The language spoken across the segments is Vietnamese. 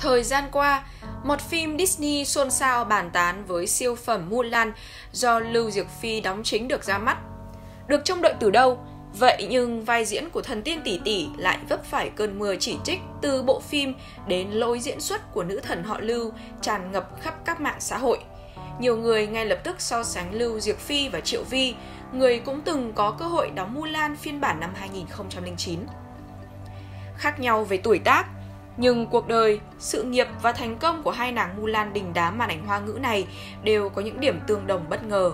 Thời gian qua, một phim Disney xôn xao bàn tán với siêu phẩm Mulan do Lưu Diệc Phi đóng chính được ra mắt. Được trông đợi từ đâu, vậy nhưng vai diễn của thần tiên tỷ tỷ lại vấp phải cơn mưa chỉ trích từ bộ phim đến lối diễn xuất của nữ thần họ Lưu tràn ngập khắp các mạng xã hội. Nhiều người ngay lập tức so sánh Lưu Diệc Phi và Triệu Vi, người cũng từng có cơ hội đóng Mulan phiên bản năm 2009. Khác nhau về tuổi tác, nhưng cuộc đời, sự nghiệp và thành công của hai nàng Mulan đình đám màn ảnh hoa ngữ này đều có những điểm tương đồng bất ngờ.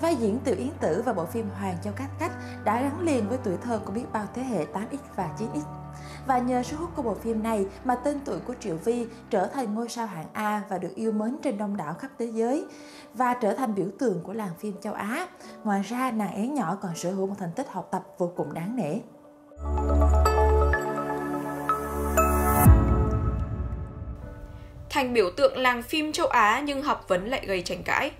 Vai diễn Tiểu Yến Tử và bộ phim Hoàng Châu Cách Cách đã gắn liền với tuổi thơ của biết bao thế hệ 8X và 9X. Và nhờ sức hút của bộ phim này mà tên tuổi của Triệu Vi trở thành ngôi sao hạng A và được yêu mến trên đông đảo khắp thế giới và trở thành biểu tượng của làng phim châu Á. Ngoài ra, nàng én nhỏ còn sở hữu một thành tích học tập vô cùng đáng nể. Thành biểu tượng làng phim châu Á nhưng học vấn lại gây tranh cãi.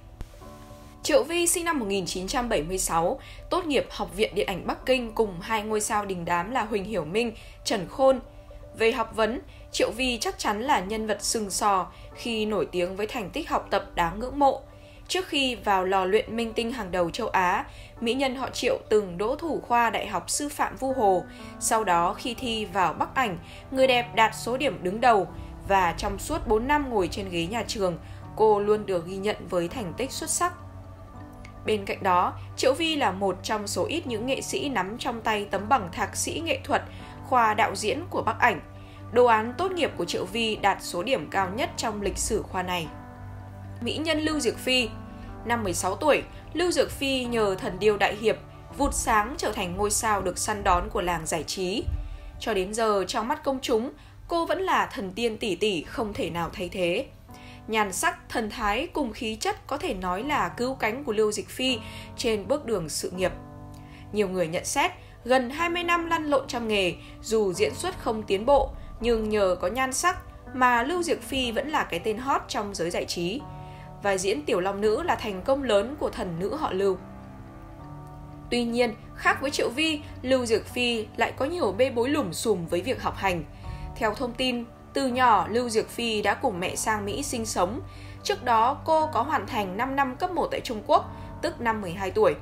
Triệu Vi sinh năm 1976, tốt nghiệp Học viện Điện ảnh Bắc Kinh cùng hai ngôi sao đình đám là Huỳnh Hiểu Minh, Trần Khôn. Về học vấn, Triệu Vi chắc chắn là nhân vật sừng sò khi nổi tiếng với thành tích học tập đáng ngưỡng mộ. Trước khi vào lò luyện minh tinh hàng đầu châu Á, mỹ nhân họ Triệu từng đỗ thủ khoa Đại học Sư phạm Vu Hồ. Sau đó khi thi vào Bắc Ảnh, người đẹp đạt số điểm đứng đầu và trong suốt 4 năm ngồi trên ghế nhà trường, cô luôn được ghi nhận với thành tích xuất sắc. Bên cạnh đó, Triệu Vi là một trong số ít những nghệ sĩ nắm trong tay tấm bằng thạc sĩ nghệ thuật khoa đạo diễn của Bắc Ảnh. Đồ án tốt nghiệp của Triệu Vi đạt số điểm cao nhất trong lịch sử khoa này. Mỹ nhân Lưu Diệc Phi Năm 16 tuổi, Lưu Diệc Phi nhờ thần điêu đại hiệp, vụt sáng trở thành ngôi sao được săn đón của làng giải trí. Cho đến giờ, trong mắt công chúng, cô vẫn là thần tiên tỷ tỷ không thể nào thay thế. Nhàn sắc, thần thái cùng khí chất có thể nói là cứu cánh của Lưu Dịch Phi trên bước đường sự nghiệp. Nhiều người nhận xét, gần 20 năm lăn lộn trong nghề, dù diễn xuất không tiến bộ, nhưng nhờ có nhan sắc mà Lưu Diệc Phi vẫn là cái tên hot trong giới giải trí. và diễn Tiểu Long Nữ là thành công lớn của thần nữ họ Lưu. Tuy nhiên, khác với Triệu Vi, Lưu Diệc Phi lại có nhiều bê bối lủng xùm với việc học hành. Theo thông tin, từ nhỏ Lưu Diệc Phi đã cùng mẹ sang Mỹ sinh sống. Trước đó, cô có hoàn thành 5 năm cấp 1 tại Trung Quốc, tức năm 12 tuổi.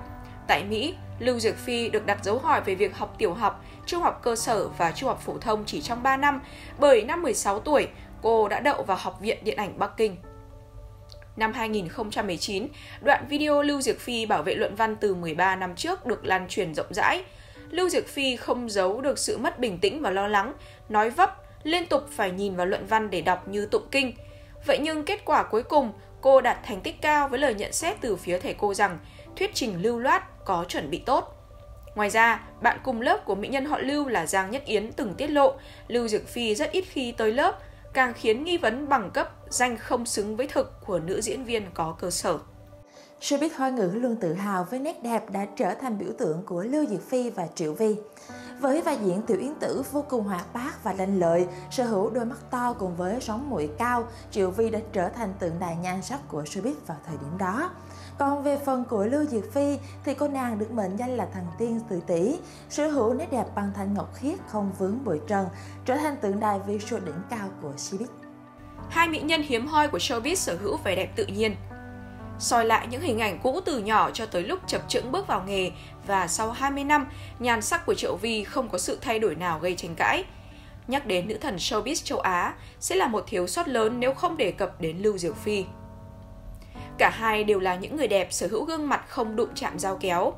Tại Mỹ, Lưu Diệc Phi được đặt dấu hỏi về việc học tiểu học, trung học cơ sở và trung học phổ thông chỉ trong 3 năm, bởi năm 16 tuổi, cô đã đậu vào Học viện Điện ảnh Bắc Kinh. Năm 2019, đoạn video Lưu Diệc Phi bảo vệ luận văn từ 13 năm trước được lan truyền rộng rãi. Lưu Diệc Phi không giấu được sự mất bình tĩnh và lo lắng, nói vấp, liên tục phải nhìn vào luận văn để đọc như tụng kinh. Vậy nhưng kết quả cuối cùng, cô đạt thành tích cao với lời nhận xét từ phía thầy cô rằng thuyết trình lưu loát, có chuẩn bị tốt. Ngoài ra, bạn cùng lớp của mỹ nhân họ Lưu là Giang Nhất Yến từng tiết lộ Lưu Dược Phi rất ít khi tới lớp, càng khiến nghi vấn bằng cấp danh không xứng với thực của nữ diễn viên có cơ sở. Showbiz Hoa ngữ luôn tự hào với nét đẹp đã trở thành biểu tượng của Lưu Diệc Phi và Triệu Vi. Với vai diễn Tiểu Yến Tử vô cùng hoạt bát và lanh lợi, sở hữu đôi mắt to cùng với sóng mũi cao, Triệu Vi đã trở thành tượng đài nhan sắc của showbiz vào thời điểm đó. Còn về phần của Lưu Diệc Phi thì cô nàng được mệnh danh là thần tiên từ tỷ, sở hữu nét đẹp bằng thanh ngọc khiết không vướng bụi trần, trở thành tượng đài visual đỉnh cao của showbiz. Hai mỹ nhân hiếm hoi của showbiz sở hữu vẻ đẹp tự nhiên, soi lại những hình ảnh cũ từ nhỏ cho tới lúc chập chững bước vào nghề và sau 20 năm, nhan sắc của Triệu Vi không có sự thay đổi nào gây tranh cãi. Nhắc đến nữ thần showbiz châu Á sẽ là một thiếu sót lớn nếu không đề cập đến Lưu Diệc Phi. Cả hai đều là những người đẹp sở hữu gương mặt không đụng chạm dao kéo.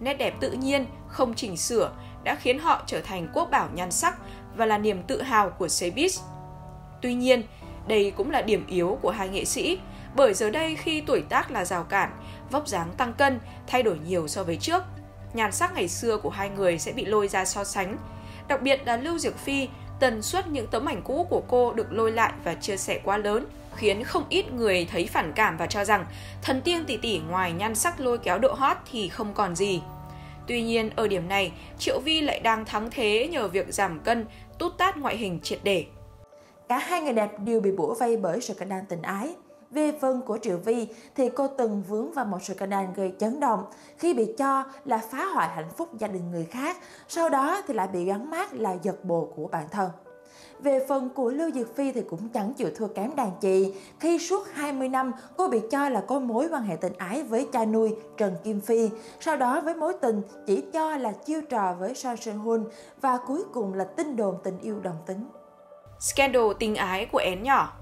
Nét đẹp tự nhiên, không chỉnh sửa đã khiến họ trở thành quốc bảo nhan sắc và là niềm tự hào của showbiz. Tuy nhiên, đây cũng là điểm yếu của hai nghệ sĩ, bởi giờ đây khi tuổi tác là rào cản, vóc dáng tăng cân, thay đổi nhiều so với trước, nhan sắc ngày xưa của hai người sẽ bị lôi ra so sánh. Đặc biệt là Lưu Diệc Phi, tần suất những tấm ảnh cũ của cô được lôi lại và chia sẻ quá lớn, khiến không ít người thấy phản cảm và cho rằng thần tiên tỷ tỷ ngoài nhan sắc lôi kéo độ hot thì không còn gì. Tuy nhiên, ở điểm này, Triệu Vi lại đang thắng thế nhờ việc giảm cân, tút tát ngoại hình triệt để. Cả hai người đẹp đều bị bủa vây bởi sự scandal tình ái. Về phần của Triệu Vi thì cô từng vướng vào một sự scandal gây chấn động khi bị cho là phá hoại hạnh phúc gia đình người khác, sau đó thì lại bị gắn mát là giật bồ của bản thân. Về phần của Lưu Diệc Phi thì cũng chẳng chịu thua kém đàn chị, khi suốt 20 năm cô bị cho là có mối quan hệ tình ái với cha nuôi Trần Kim Phi, sau đó với mối tình chỉ cho là chiêu trò với Son Sơn Hun và cuối cùng là tin đồn tình yêu đồng tính. Scandal tình ái của én nhỏ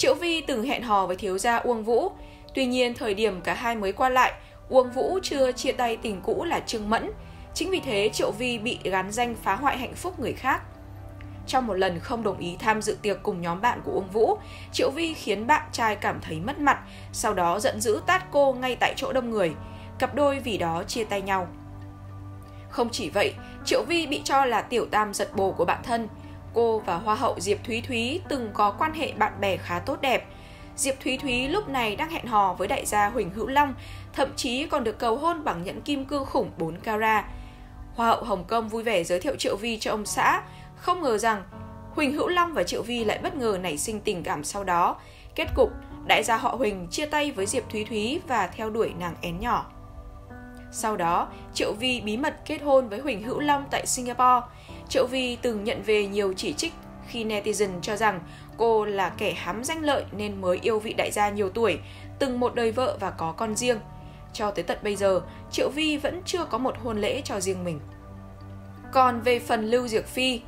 Triệu Vi từng hẹn hò với thiếu gia Uông Vũ, tuy nhiên thời điểm cả hai mới qua lại, Uông Vũ chưa chia tay tình cũ là Trương Mẫn, chính vì thế Triệu Vi bị gắn danh phá hoại hạnh phúc người khác. Trong một lần không đồng ý tham dự tiệc cùng nhóm bạn của Uông Vũ, Triệu Vi khiến bạn trai cảm thấy mất mặt, sau đó giận dữ tát cô ngay tại chỗ đông người. Cặp đôi vì đó chia tay nhau. Không chỉ vậy, Triệu Vi bị cho là tiểu tam giật bồ của bạn thân. Cô và Hoa hậu Diệp Thúy Thúy từng có quan hệ bạn bè khá tốt đẹp. Diệp Thúy Thúy lúc này đang hẹn hò với đại gia Huỳnh Hữu Long, thậm chí còn được cầu hôn bằng nhẫn kim cương khủng 4 carat. Hoa hậu Hồng Kông vui vẻ giới thiệu Triệu Vi cho ông xã, không ngờ rằng Huỳnh Hữu Long và Triệu Vi lại bất ngờ nảy sinh tình cảm sau đó. Kết cục, đại gia họ Huỳnh chia tay với Diệp Thúy Thúy và theo đuổi nàng én nhỏ. Sau đó, Triệu Vi bí mật kết hôn với Huỳnh Hữu Long tại Singapore. Triệu Vi từng nhận về nhiều chỉ trích khi netizen cho rằng cô là kẻ hám danh lợi nên mới yêu vị đại gia nhiều tuổi, từng một đời vợ và có con riêng. Cho tới tận bây giờ, Triệu Vi vẫn chưa có một hôn lễ cho riêng mình. Còn về phần Lưu Diệc Phi,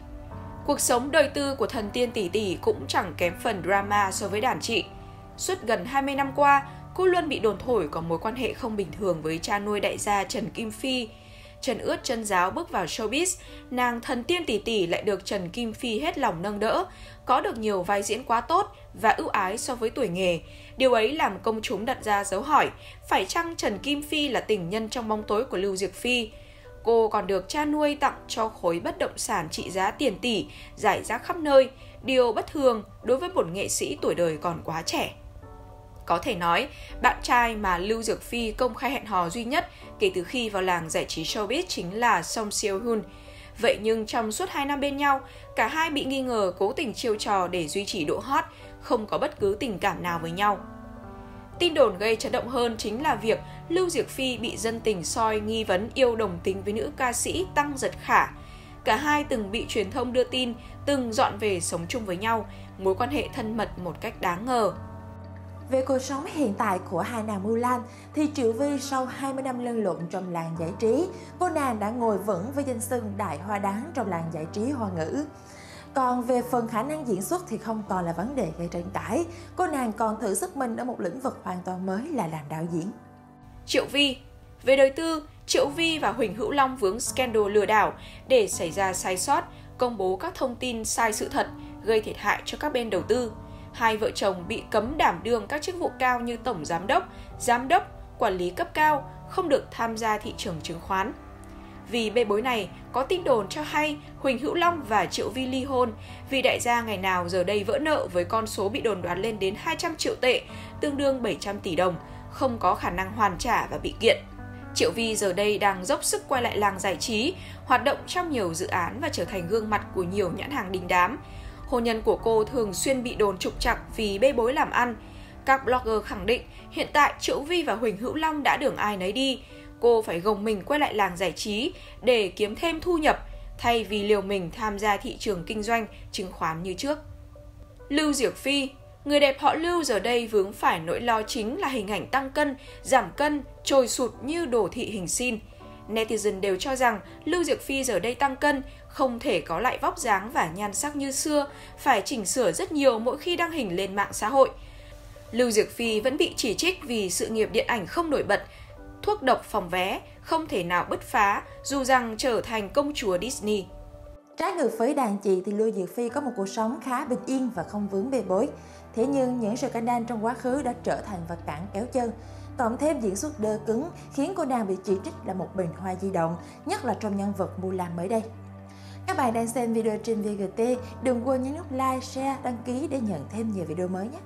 cuộc sống đời tư của thần tiên tỷ tỷ cũng chẳng kém phần drama so với đàn chị. Suốt gần 20 năm qua, cô luôn bị đồn thổi có mối quan hệ không bình thường với cha nuôi đại gia Trần Kim Phi chân ướt chân giáo bước vào showbiz, nàng thần tiên tỷ tỷ lại được Trần Kim Phi hết lòng nâng đỡ, có được nhiều vai diễn quá tốt và ưu ái so với tuổi nghề. Điều ấy làm công chúng đặt ra dấu hỏi, phải chăng Trần Kim Phi là tình nhân trong bóng tối của Lưu Diệc Phi? Cô còn được cha nuôi tặng cho khối bất động sản trị giá tiền tỷ, giải rác khắp nơi, điều bất thường đối với một nghệ sĩ tuổi đời còn quá trẻ. Có thể nói, bạn trai mà Lưu Dược Phi công khai hẹn hò duy nhất kể từ khi vào làng giải trí showbiz chính là Song Seo Hun. Vậy nhưng trong suốt 2 năm bên nhau, cả hai bị nghi ngờ cố tình chiêu trò để duy trì độ hot, không có bất cứ tình cảm nào với nhau. Tin đồn gây chấn động hơn chính là việc Lưu Diệc Phi bị dân tình soi nghi vấn yêu đồng tính với nữ ca sĩ Tăng Giật Khả. Cả hai từng bị truyền thông đưa tin, từng dọn về sống chung với nhau, mối quan hệ thân mật một cách đáng ngờ. Về cuộc sống hiện tại của hai nàng Mulan thì Triệu Vi sau 20 năm lân lộn trong làng giải trí, cô nàng đã ngồi vững với danh xưng đại hoa đáng trong làng giải trí hoa ngữ. Còn về phần khả năng diễn xuất thì không còn là vấn đề gây tranh cãi, cô nàng còn thử sức mình ở một lĩnh vực hoàn toàn mới là làm đạo diễn. Triệu Vi Về đời tư, Triệu Vi và Huỳnh Hữu Long vướng scandal lừa đảo để xảy ra sai sót, công bố các thông tin sai sự thật, gây thiệt hại cho các bên đầu tư hai vợ chồng bị cấm đảm đương các chức vụ cao như tổng giám đốc, giám đốc, quản lý cấp cao, không được tham gia thị trường chứng khoán. Vì bê bối này, có tin đồn cho hay Huỳnh Hữu Long và Triệu Vi ly hôn vì đại gia ngày nào giờ đây vỡ nợ với con số bị đồn đoán lên đến 200 triệu tệ, tương đương 700 tỷ đồng, không có khả năng hoàn trả và bị kiện. Triệu Vi giờ đây đang dốc sức quay lại làng giải trí, hoạt động trong nhiều dự án và trở thành gương mặt của nhiều nhãn hàng đình đám. Hôn nhân của cô thường xuyên bị đồn trục trặc vì bê bối làm ăn. Các blogger khẳng định hiện tại Triệu Vi và Huỳnh Hữu Long đã đường ai nấy đi. Cô phải gồng mình quay lại làng giải trí để kiếm thêm thu nhập thay vì liều mình tham gia thị trường kinh doanh, chứng khoán như trước. Lưu Diệc Phi Người đẹp họ Lưu giờ đây vướng phải nỗi lo chính là hình ảnh tăng cân, giảm cân, trồi sụt như đồ thị hình xin – Netizen đều cho rằng Lưu Diệc Phi giờ đây tăng cân, không thể có lại vóc dáng và nhan sắc như xưa, phải chỉnh sửa rất nhiều mỗi khi đăng hình lên mạng xã hội. Lưu Diệc Phi vẫn bị chỉ trích vì sự nghiệp điện ảnh không nổi bật, thuốc độc phòng vé, không thể nào bứt phá, dù rằng trở thành công chúa Disney. Trái ngược với đàn chị thì Lưu Diệc Phi có một cuộc sống khá bình yên và không vướng bê bối. Thế nhưng những sự scandal trong quá khứ đã trở thành vật cản kéo chân cộng thêm diễn xuất đơ cứng khiến cô nàng bị chỉ trích là một bình hoa di động, nhất là trong nhân vật Mulan mới đây. Các bạn đang xem video trên VGT, đừng quên nhấn nút like, share, đăng ký để nhận thêm nhiều video mới nhé!